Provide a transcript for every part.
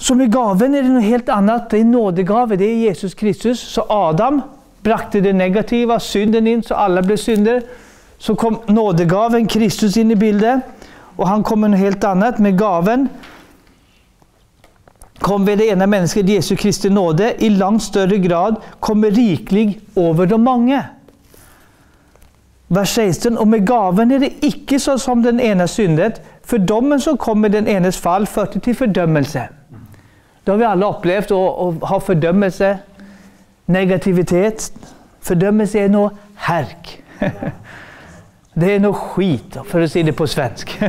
Så med gaven är det något helt annat. Det är nådegave, det är Jesus Kristus. Så Adam brakte det negativa, synden in, så alla blev synder. Så kom nådegaven, Kristus, in i bilden. Och han kom med något helt annat. Med gaven kom vid det ena människan Jesu Kristi nåde i långt större grad kommer riklig över de många. Vers 16. Och med gaven är det icke så som den ena syndet, för domen som kommer den enes fall förte till fördömelse. Det har vi alla upplevt, och, ha fördömelse, negativitet. Fördömelse är något härk. Det är något skit, för att säga det på svensk.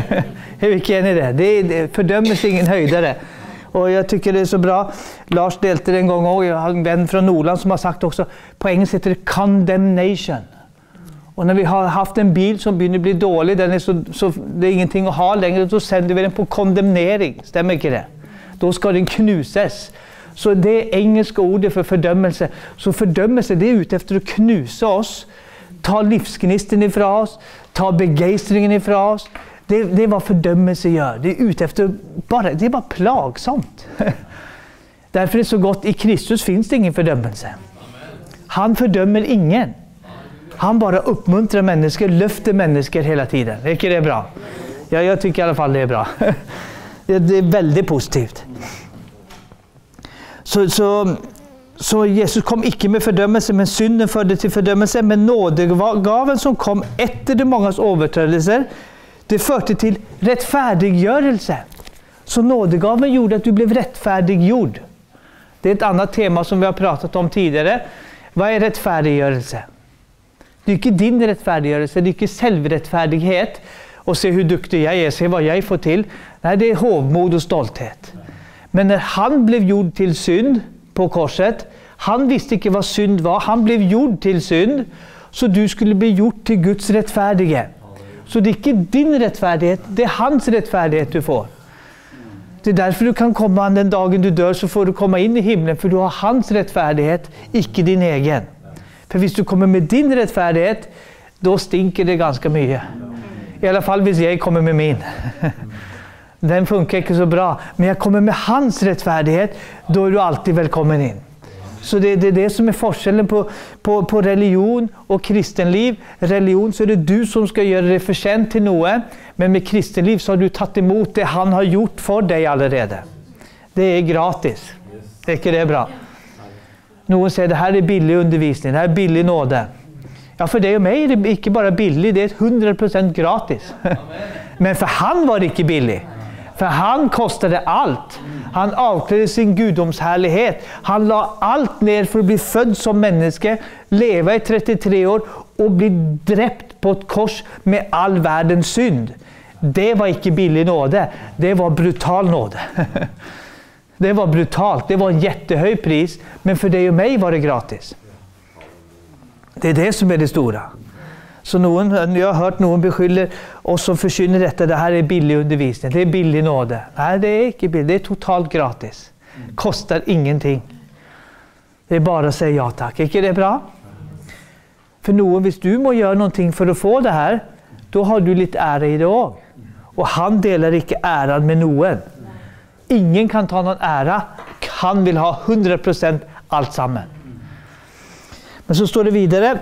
Vilken är ni det? det är, fördömelse är ingen höjdare. Och jag tycker det är så bra. Lars deltog en gång och Jag har en vän från Norrland som har sagt också, på engelska heter det condemnation. Och när vi har haft en bil som börjar bli dålig, den är så, så, det är ingenting att ha längre, då sänder vi den på kondemnering. Stämmer inte det? Då ska den knusas. Så det är engelska ordet för fördömelse. Så fördömelse, det är ute efter att knusa oss, ta livsgnisten ifrån oss, ta begeistringen ifrån oss. Det, det är vad fördömelse gör. Det är ute efter bara, det är bara plagsamt. Därför är det så gott, i Kristus finns det ingen fördömelse. Han fördömer ingen. Han bara uppmuntrar människor, lyfter människor hela tiden. Är inte det bra? Ja, jag tycker i alla fall det är bra. Det är väldigt positivt. Så, så, så Jesus kom icke med fördömelse, men synden förde till fördömelse. Men nådegaven som kom efter de mångas överträdelser, det förde till rättfärdiggörelse. Så nådegaven gjorde att du blev rättfärdiggjord. Det är ett annat tema som vi har pratat om tidigare. Vad är rättfärdiggörelse? Det är inte din rättfärdiggörelse, det är inte självrättfärdighet och se hur duktig jag är, se vad jag får till. Nej, det är hovmod och stolthet. Men när han blev gjord till synd på korset, han visste inte vad synd var, han blev gjord till synd, så du skulle bli gjord till Guds rättfärdige. Så det är inte din rättfärdighet, det är hans rättfärdighet du får. Det är därför du kan komma den dagen du dör, så får du komma in i himlen, för du har hans rättfärdighet, icke din egen. För om du kommer med din rättfärdighet, då stinker det ganska mycket. I alla fall om jag kommer med min. Den funkar inte så bra. Men jag kommer med hans rättfärdighet, då är du alltid välkommen in. Så det, det är det som är forskellen på, på, på religion och kristenliv. Religion så är det du som ska göra dig förtjänt till något. Men med kristenliv så har du tagit emot det han har gjort för dig allerede. Det är gratis. Är inte det bra? Någon säger att det här är billig undervisning, det här är billig nåde. Ja, för dig och mig är det inte bara billigt, det är 100% gratis. Men för han var det inte billigt. För han kostade allt. Han avklädde sin gudomshärlighet. Han la allt ner för att bli född som människa, leva i 33 år och bli dräpt på ett kors med all världens synd. Det var inte billig nåde, det var brutal nåde. Det var brutalt, det var en jättehög pris, men för dig och mig var det gratis. Det är det som är det stora. Så någon, jag har hört någon beskyller oss som förkynner detta, det här är billig undervisning, det är billig nåde. Nej, det är inte billigt, det är totalt gratis. Kostar ingenting. Det är bara att säga ja tack. Är inte det bra? För någon, om du må göra någonting för att få det här, då har du lite ära i det också. Och han delar inte äran med någon. Ingen kan ta någon ära. Han vill ha 100% allt samman. Men så står det vidare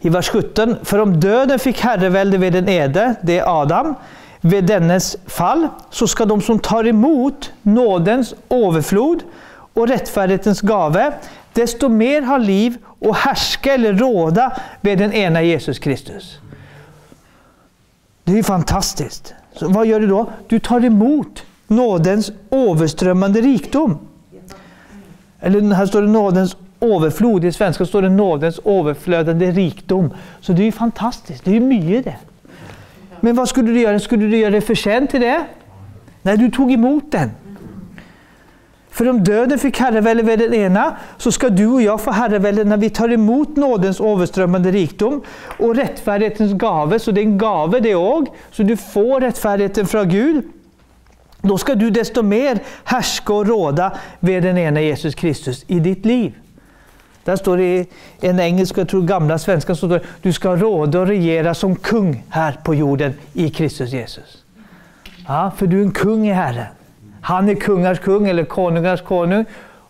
i vers 17. För om döden fick herravälde vid den ede, det är Adam, vid dennes fall, så ska de som tar emot nådens överflod och rättfärdighetens gave, desto mer ha liv och härska eller råda vid den ena Jesus Kristus. Det är fantastiskt. Så vad gör du då? Du tar emot nådens överströmmande rikdom. Eller här står det nådens överflod. I svenska står det nådens överflödande rikdom. Så det är ju fantastiskt. Det är ju mycket det. Men vad skulle du göra? Skulle du göra dig förtjänt till det? Nej, du tog emot den. För om döden fick herravälde vid den ena, så ska du och jag få herravälde när vi tar emot nådens överströmmande rikdom och rättfärdighetens gave. Så det är en gave det också. Så du får rättfärdigheten från Gud. Då ska du desto mer härska och råda vid den ena Jesus Kristus i ditt liv. Där står det i en engelsk, jag tror gamla svenska, så står det du ska råda och regera som kung här på jorden i Kristus Jesus. Ja, för du är en kung i Herren. Han är kungars kung eller konungars konung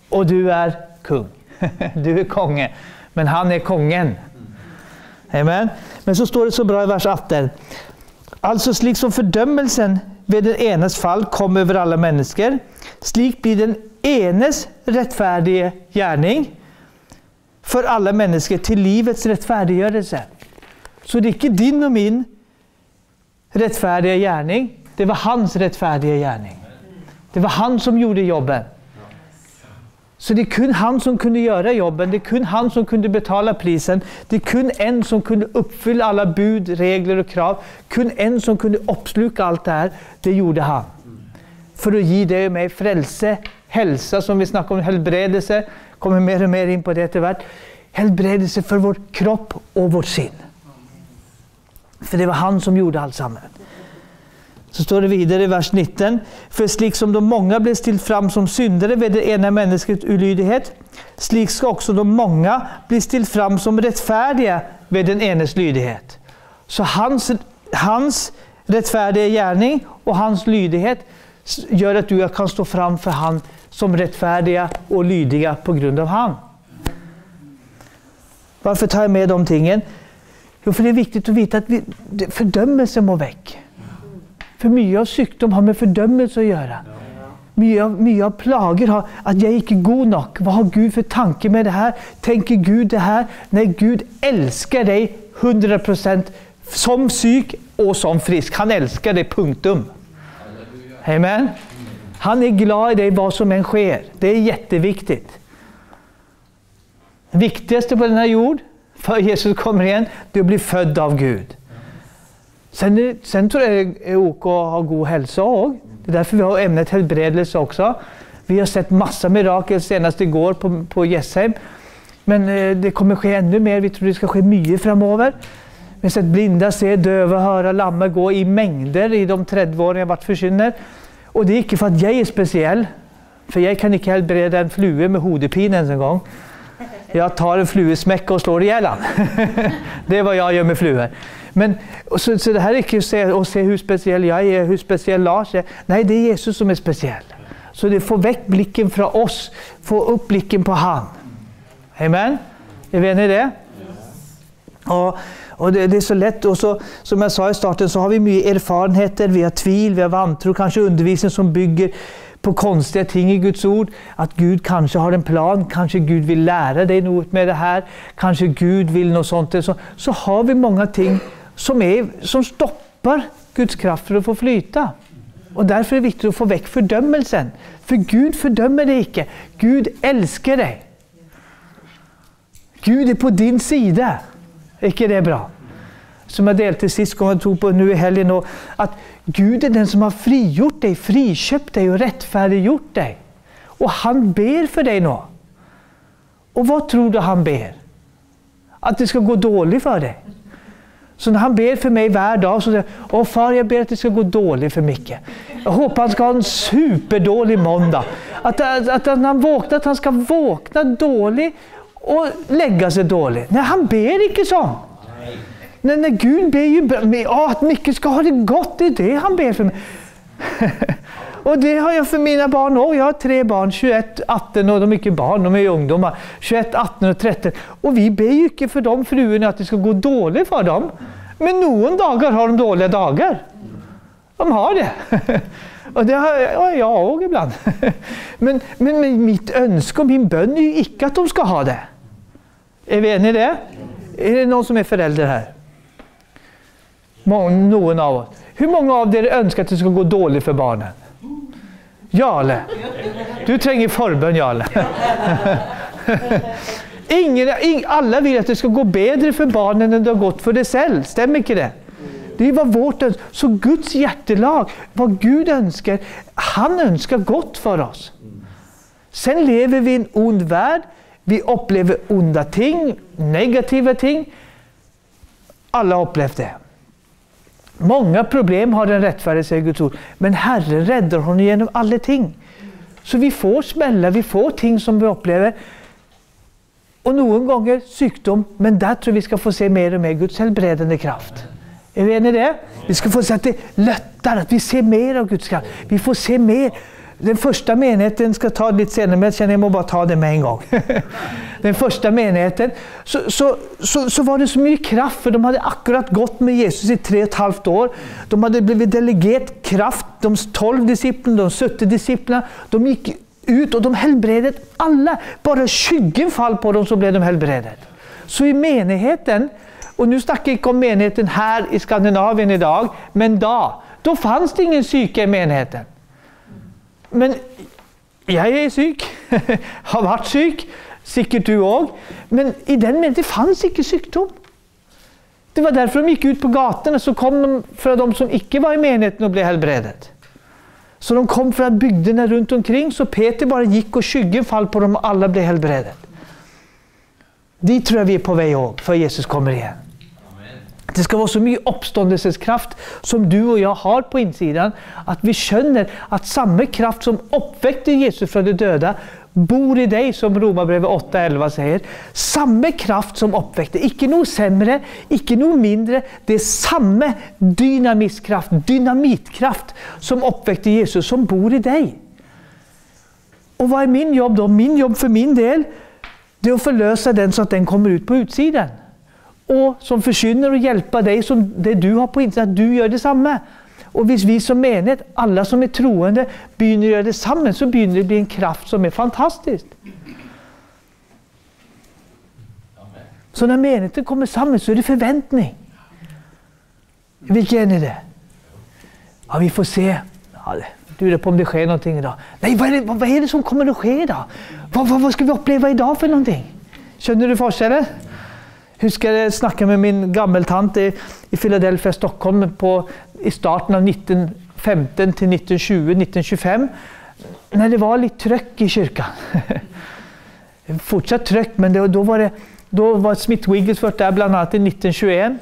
och du är kung. Du är konge, men han är kongen. Amen. Men så står det så bra i vers 18. Alltså liksom fördömelsen vid den enes fall kom över alla människor, slik blir den enes rättfärdige gärning för alla människor till livets rättfärdiggörelse. Så det är inte din och min rättfärdiga gärning, det var hans rättfärdiga gärning. Det var han som gjorde jobben. Så det är kun han som kunde göra jobben, det är kun han som kunde betala prisen. Det är kun en som kunde uppfylla alla bud, regler och krav. Kun en som kunde uppsluka allt det här. Det gjorde han. För att ge dig och mig frälse, hälsa, som vi snackar om, helbredelse. Kommer mer och mer in på det efterhvert. Helbredelse för vår kropp och vårt sin. För det var han som gjorde alltsammans. Så står det vidare i vers 19. För slik som de många blev stilt fram som syndare vid det ena människans ulydighet, slik ska också de många bli stilt fram som rättfärdiga vid den enes lydighet. Så hans, hans rättfärdiga gärning och hans lydighet gör att du och jag kan stå fram för han som rättfärdiga och lydiga på grund av han. Varför tar jag med de tingen? Jo, för det är viktigt att veta att vi, fördömelse må väck. För mycket av sjukdom har med fördömelse att göra. Mycket av, mycket av plager har att jag är inte god nog. Vad har Gud för tanke med det här? Tänker Gud det här? Nej, Gud älskar dig 100% som psyk och som frisk. Han älskar dig, punktum. Amen. Han är glad i dig vad som än sker. Det är jätteviktigt. Det viktigaste på denna jord, för Jesus kommer igen, det är att bli född av Gud. Sen, sen tror jag det är OK att ha god hälsa också. Det är därför vi har ämnet helbredelse också. Vi har sett massa mirakel senast igår på, på Gessheim. Men eh, det kommer ske ännu mer. Vi tror det ska ske mycket framöver. Vi har sett blinda se, döva höra, lamma gå i mängder i de 30 jag varit förkynner. Och det är inte för att jag är speciell. För jag kan inte helbreda en flue med hodepin ens en gång. Jag tar en fluesmäck och slår ihjäl han. det är vad jag gör med fluor. Men, så, så det här är inte att se, att se hur speciell jag är, hur speciell Lars är. Nej, det är Jesus som är speciell. Så det får väck blicken från oss, få upp blicken på han. Amen? Är ni det? Ja, och det, det, är så lätt. Och så, som jag sa i starten så har vi mycket erfarenheter, vi har tvil, vi har vantro, kanske undervisning som bygger på konstiga ting i Guds ord. Att Gud kanske har en plan, kanske Gud vill lära dig något med det här, kanske Gud vill något sånt. Så, så har vi många ting som, är, som stoppar Guds kraft för att få flyta. Och därför är det viktigt att få väck fördömelsen. För Gud fördömer dig icke. Gud älskar dig. Gud är på din sida. Är inte det bra? Som jag delte sist gång jag tog på nu i helgen. Och att Gud är den som har frigjort dig, friköpt dig och rättfärdiggjort dig. Och han ber för dig nu. Och vad tror du han ber? Att det ska gå dåligt för dig? Så när han ber för mig varje dag så säger jag, Åh far jag ber att det ska gå dåligt för Micke. Jag hoppas han ska ha en superdålig måndag. Att, att, att när han vaknar, att han ska vakna dåligt och lägga sig dåligt. Nej, han ber inte så. Nej, nej, Gud ber ju att Micke ska ha det gott, det är det han ber för mig. och det har jag för mina barn också. Jag har tre barn, 21, 18 och de är mycket barn, de är ungdomar. 21, 18 och 13. Och vi ber ju inte för de fruarna att det ska gå dåligt för dem. Men någon dagar har de dåliga dagar. De har det. Och det har jag också ibland. Men, men, men mitt önske och min bön är ju icke att de ska ha det. Är vi eniga i det? Är det någon som är förälder här? Någon av oss. Hur många av er önskar att det ska gå dåligt för barnen? Jarle. Du tränger förbön Jarle. Ingen, alla vill att det ska gå bättre för barnen än det har gått för dig själv. Stämmer inte det? Det är vad vårt önskar. Så Guds hjärtelag, vad Gud önskar, han önskar gott för oss. Sen lever vi i en ond värld. Vi upplever onda ting, negativa ting. Alla har upplevt det. Många problem har den rättfärdige, säger Guds ord. Men Herren räddar honom genom alla ting. Så vi får smällar, vi får ting som vi upplever. Och någon gånger sjukdom, men där tror vi ska få se mer och mer Guds helbredande kraft. Är vi eniga i det? Vi ska få se att det lättar, att vi ser mer av Guds kraft. Vi får se mer den första menigheten ska ta lite senare, men jag känner att jag må bara ta det med en gång. Den första menigheten, så, så, så, så, var det så mycket kraft, för de hade akkurat gått med Jesus i tre och ett halvt år. De hade blivit delegerat kraft, de tolv disciplerna, de 70 disciplerna. De gick ut och de helbredet alla. Bara 20 fall på dem så blev de helbredet. Så i menigheten, och nu snackar jag inte om menigheten här i Skandinavien idag, men då, då fanns det ingen psyke i menigheten. Men jag är sjuk, har varit sjuk, säkert du också. Men i den meningen fanns inte sjukdom. Det var därför de gick ut på gatorna, så kom de fra de som ikke var i menigheten och blev helbredet. Så de kom från bygderna runt omkring, så Peter bara gick och skyggen fall på dem och alla blev helbredet. Dit tror jag vi är på väg òg, för Jesus kommer igen. Det ska vara så mycket uppståndelseskraft som du och jag har på insidan, att vi känner att samma kraft som uppväckte Jesus från de döda bor i dig, som Romarbrevet 8.11 säger. Samma kraft som uppväckte, icke något sämre, icke något mindre. Det är samma dynamiskraft, dynamitkraft som uppväckte Jesus, som bor i dig. Och vad är min jobb då? Min jobb för min del, det är att förlösa den så att den kommer ut på utsidan och som försvinner och hjälpa dig som det du har på insidan, att du gör detsamma. Och om vi som menighet, alla som är troende, börjar göra detsamma, så börjar det bli en kraft som är fantastisk. Så när menigheten kommer samman så är det förväntning. Vilken är det? Ja, vi får se. Ja, du är på om det sker någonting idag. Nej, vad är det, vad är det som kommer att ske idag? Vad, vad, vad ska vi uppleva idag för någonting? Känner du forskaren? Huskar jag snacka med min gammeltant i, i Philadelphia, Stockholm på, i starten av 1915 till 1920, 1925. När det var lite tryck i kyrkan. Fortsatt tryck, men det, då var det då var Smith Wigglesworth där bland annat i 1921.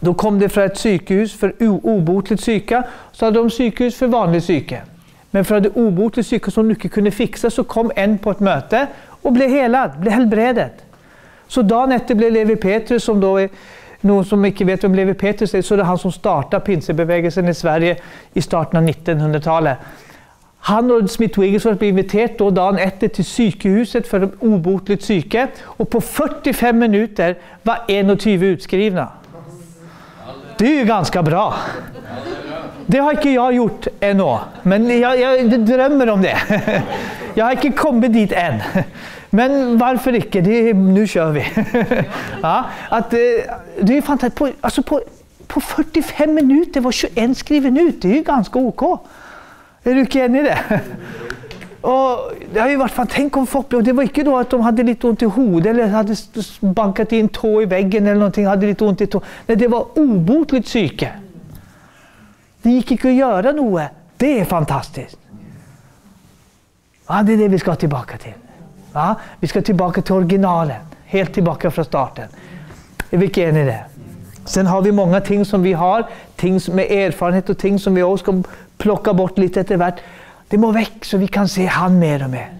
Då kom det från ett psykhus för obotligt psyka, så hade de psykhus för vanlig psyke. Men för att det obotligt psyke som de inte kunde fixa så kom en på ett möte och blev helad, blev helbredet. Så dagen efter blev Levi Petrus, som då är någon som inte vet vem Levi Petrus är, så är det han som startade pinsebevägelsen i Sverige i starten av 1900-talet. Han och Smith Wigglesworth blev inviterade då dagen efter till psykehuset för obotligt psyke och på 45 minuter var 21 utskrivna. Det är ju ganska bra. Det har inte jag gjort ännu, men jag, jag drömmer om det. Jag har inte kommit dit än. Men varför inte? Det, nu kör vi. ja, att, eh, det är fantastiskt. På, alltså på, på 45 minuter var 21 skriven ut. Det är ju ganska OK. Är du inte enig i det? Och det har ju varit fan, tänk om folk, och det var inte då att de hade lite ont i huvudet eller hade bankat in tå i väggen eller någonting, hade lite ont i tå. Nej, det var obotligt psyke. Det gick inte att göra något. Det är fantastiskt. Ja, det är det vi ska tillbaka till. Va? Vi ska tillbaka till originalen, helt tillbaka från starten. Vilka är ni det? Sen har vi många ting som vi har, ting med erfarenhet och ting som vi också ska plocka bort lite efter vart. Det må väck så vi kan se han mer och mer.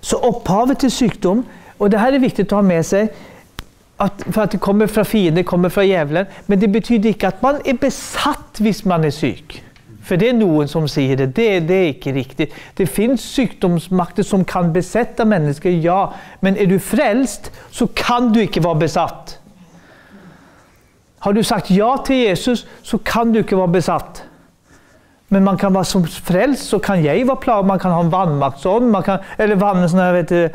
Så upphavet till sjukdom, och det här är viktigt att ha med sig, att, för att det kommer från fienden, kommer från djävulen, men det betyder inte att man är besatt om man är sjuk. För det är någon som säger det, det, det är inte riktigt. Det finns sjukdomsmakter som kan besätta människor, ja. Men är du frälst så kan du inte vara besatt. Har du sagt ja till Jesus så kan du inte vara besatt. Men man kan vara som frälst så kan jag vara plan, man kan ha en vanmaktsånd, man kan, eller vann, sån här, vet du,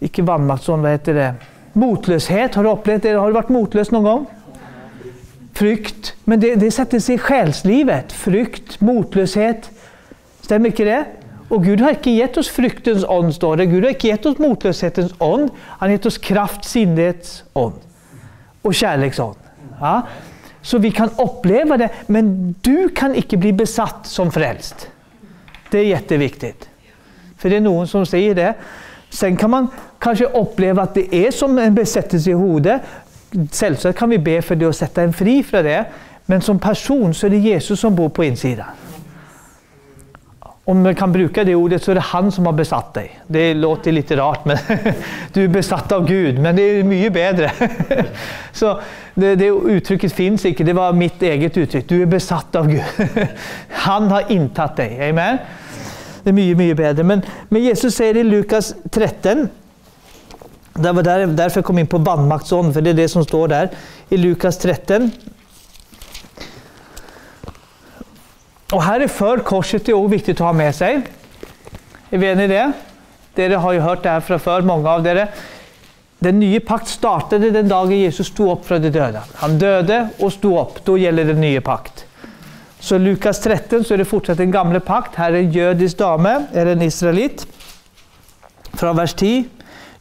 icke vanmaktsånd, vad heter det? Motlöshet, har du upplevt det? Har du varit motlös någon gång? Frykt, men det, det sätter sig i själslivet. Frykt, motlöshet. Stämmer inte det? Och Gud har inte gett oss fryktens ond, står det. Gud har inte gett oss motlöshetens ond. Han har gett oss kraft, sinnets ond. Och kärleksånd. Ja? Så vi kan uppleva det, men du kan inte bli besatt som frälst. Det är jätteviktigt. För det är någon som säger det. Sen kan man kanske uppleva att det är som en besättelse i huvudet. Självklart kan vi be för det och sätta en fri från det. Men som person så är det Jesus som bor på insidan. om man kan bruka det ordet så är det han som har besatt dig. Det låter lite rart, men du är besatt av Gud, men det är mycket bättre. så det, det uttrycket finns inte, det var mitt eget uttryck. Du är besatt av Gud. han har intagit dig. Amen. Det är mycket, mycket bättre. Men, men Jesus säger i Lukas 13, det var där, därför jag kom in på bandmaktsånd, för det är det som står där. I Lukas 13, Och här är för korset är också viktigt att ha med sig. Är ni det? Dere har ju hört det här från förr, många av er. Den nya pakt startade den dagen Jesus stod upp från de döda. Han döde och stod upp, då gäller den nya pakt. Så i Lukas 13 så är det fortsatt en gamla pakt. Här är en judisk dame, eller en israelit. Från vers 10,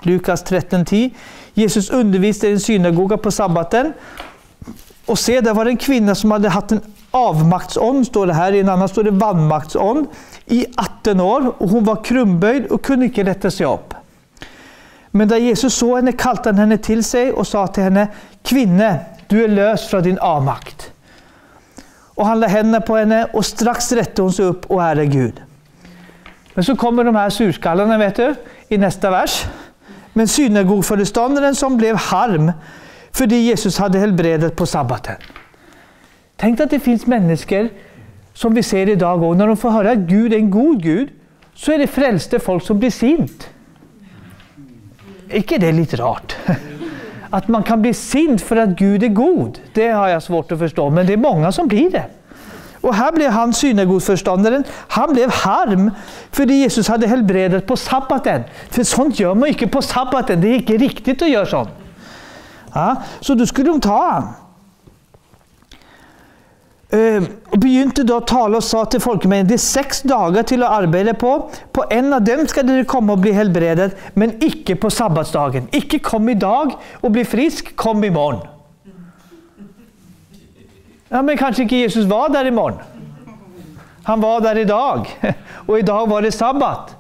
Lukas 13.10. Jesus undervisade i en synagoga på sabbaten. Och se, där var det en kvinna som hade haft en avmaktsånd, står det här. I en annan står det vanmaktsånd. I 18 år och hon var krumböjd och kunde inte rätta sig upp. Men när Jesus såg henne kallade han henne till sig och sa till henne Kvinne, du är lös från din avmakt. Och han lade händerna på henne och strax rätte hon sig upp och ärade Gud. Men så kommer de här surskallarna vet du, i nästa vers. Men synagogföreståndaren som blev harm för det Jesus hade helbredet på sabbaten. Tänk att det finns människor som vi ser idag och när de får höra att Gud är en god Gud så är det frälste folk som blir sint. Icke det är lite rart? Att man kan bli sint för att Gud är god, det har jag svårt att förstå, men det är många som blir det. Och här blev han synagogförståndaren, han blev harm för det Jesus hade helbredat på sabbaten. För sånt gör man inte på sabbaten, det är inte riktigt att göra sånt. Ja, så då skulle de ta honom. Ehm, uh, och begynte då att tala och sa till folkmängden, det är sex dagar till att arbeta på. På en av dem ska ni komma och bli helbredet, men icke på sabbatsdagen. Icke kom idag och bli frisk, kom imorgon. Ja, men kanske inte Jesus var där imorgon. Han var där idag, och idag var det sabbat.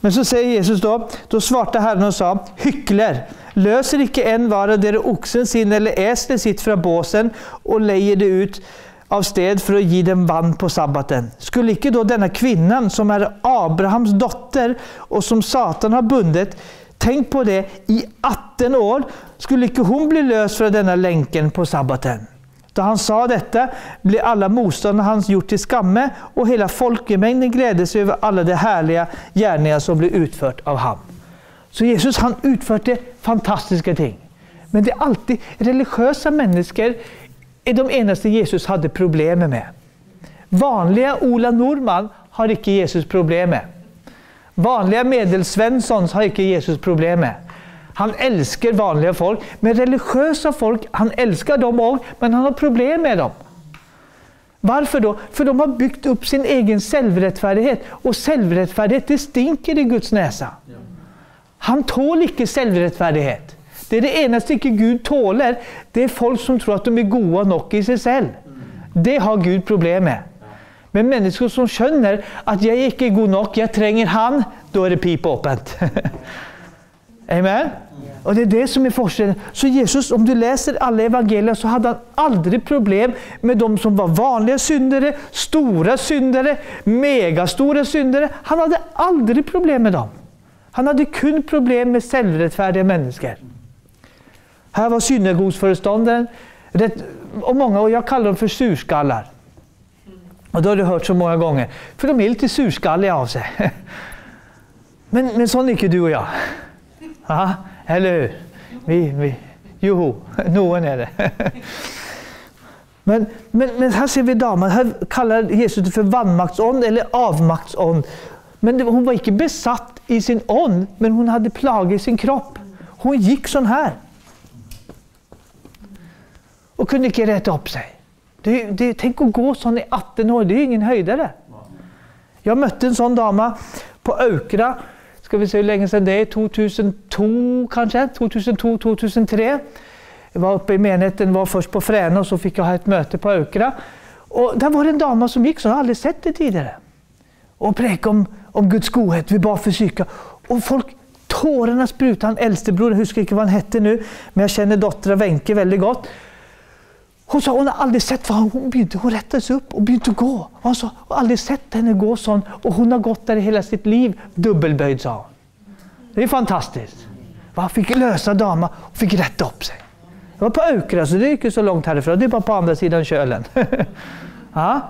Men så säger Jesus då, då svarade Herren och sa, hyckler, löser icke en vara dere oxen sin eller äslen sitt från båsen och lejer det ut av sted för att ge dem vann på sabbaten. Skulle icke då denna kvinnan som är Abrahams dotter och som Satan har bundit, tänk på det, i 18 år skulle icke hon bli löst från denna länken på sabbaten. Då han sa detta blev alla motståndare hans gjort till skamme och hela folkemängden glädde sig över alla de härliga gärningar som blev utfört av honom. Så Jesus han utförde fantastiska ting. Men det är alltid religiösa människor är de enaste Jesus hade problem med. Vanliga Ola Norman har icke Jesus problem med. Vanliga Medelsvenssons har icke Jesus problem med. Han älskar vanliga folk, men religiösa folk, han älskar dem också, men han har problem med dem. Varför då? För de har byggt upp sin egen självrättfärdighet. Och självrättfärdighet, det stinker i Guds näsa. Han tål inte självrättfärdighet. Det är det enda inte Gud tåler. Det är folk som tror att de är goda nog i sig själv. Det har Gud problem med. Men människor som känner att jag är god nog, jag tränger han, då är det pipa öppet. Amen? Och det är det som är forskningen. Så Jesus, om du läser alla evangelier så hade han aldrig problem med de som var vanliga syndare, stora syndare, megastora syndare. Han hade aldrig problem med dem. Han hade kun problem med självrättfärdiga människor. Här var synagogsföreståndaren, och många, och jag kallar dem för surskallar. Och det har du hört så många gånger, för de är lite surskalliga av sig. Men, men sån är inte du och jag. Aha eller hur? Vi, vi, joho, någon är det. Men, men, men här ser vi damen, här kallar Jesus det för vanmaktsånd eller avmaktsånd. Men det, hon var inte besatt i sin ånd, men hon hade plagor i sin kropp. Hon gick sån här. Och kunde inte rätta upp sig. Det, det, tänk att gå sån i 18 år, det är ingen höjdare. Jag mötte en sån dama på Aukra ska vi se hur länge sedan det är, 2002 kanskje? 2002, 2003. Jag var uppe i menigheten, var först på Fräna och så fick jag ha ett möte på Ökra. Och där var det en dam som gick så, jeg har aldrig sett det tidigare. Och preke om, om Guds godhet, vi bad för syke. Och folk, tårarna sprutade. Han eldstebror, jag husker inte vad han hette nu, men jag känner dottern Wenche väldigt gott. Hon sa hon har aldrig sett vad hon begynte, hon rättades upp och begynte gå. Hon sa hon har aldrig sett henne gå sån och hon har gått där i hela sitt liv dubbelböjd sa hon. Det är fantastiskt. Hon fick lösa damer och fick rätta upp sig. Det var på Aukra, så det gick ju så långt härifrån. Det är bara på andra sidan kölen. ja.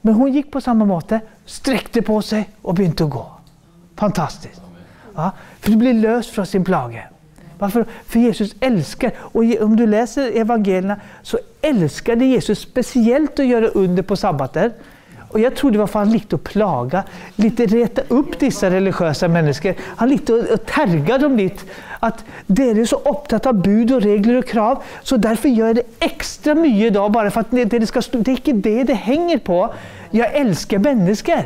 Men hon gick på samma måte, sträckte på sig och begynte gå. Fantastiskt. Ja. För du blir löst från sin plage. Varför? För Jesus älskar, och om du läser evangelierna så älskade Jesus speciellt att göra under på sabbaten. Och jag tror det var för att han lite att plaga, lite reta upp dessa religiösa människor. Han lite och tärga dem lite. Att det är så upptatt av bud och regler och krav, så därför gör jag det extra mycket idag bara för att det, det, ska, det är inte det det hänger på. Jag älskar människor.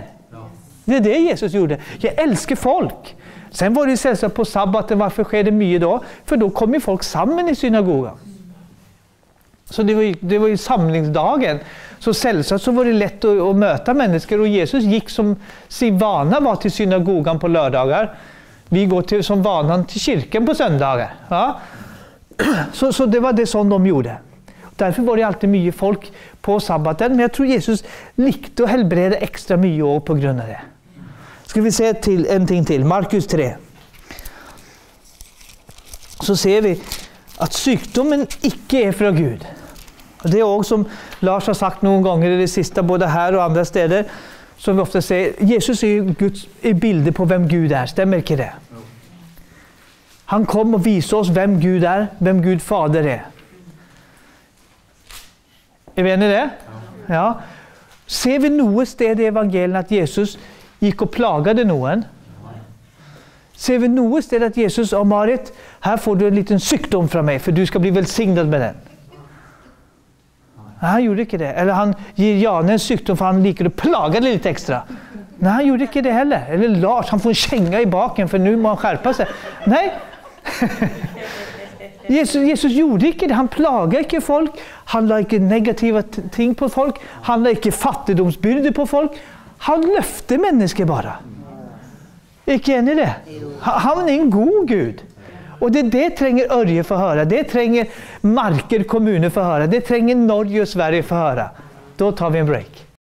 Det är det Jesus gjorde. Jag älskar folk. Sen var det sällskap på sabbaten. Varför sker det mycket då? För då kommer folk samman i synagogan. Så det var ju, det var ju samlingsdagen. Så sällsamt så var det lätt att, att, möta människor och Jesus gick som sin vana var till synagogan på lördagar. Vi går till, som vanan till kyrkan på söndagar. Ja. Så, så det var det som de gjorde. Därför var det alltid mycket folk på sabbaten. Men jag tror Jesus likte att helbreda extra mycket på grund av det. Ska vi se till en ting till, Markus 3. Så ser vi att sjukdomen icke är från Gud. Det är också som Lars har sagt någon gånger i det sista, både här och andra städer, som vi ofta säger, Jesus är, Guds, är bilder på vem Gud är, stämmer inte det? Han kom och visade oss vem Gud är, vem Gud fader är. Är vi eniga i det? Ja. Ser vi något sted i evangelien att Jesus gick och plagade någon? Ser vi något sted att Jesus och Marit, här får du en liten sjukdom från mig för du ska bli välsignad med den. Nej, han gjorde inte det. Eller han ger Janne en sjukdom för han liker att plaga lite extra. Nej, han gjorde inte det heller. Eller Lars, han får en känga i baken för nu må han skärpa sig. Nej. Jesus, Jesus gjorde inte det. Han plagade inte folk. Han la inte negativa ting på folk. Han la inte fattigdomsbyrder på folk. Han löfte människor bara. Är ni det? Han är en god Gud. Och det, det trenger Örje få höra, det trenger Marker kommuner få höra, det trenger Norge och Sverige få höra. Då tar vi en break.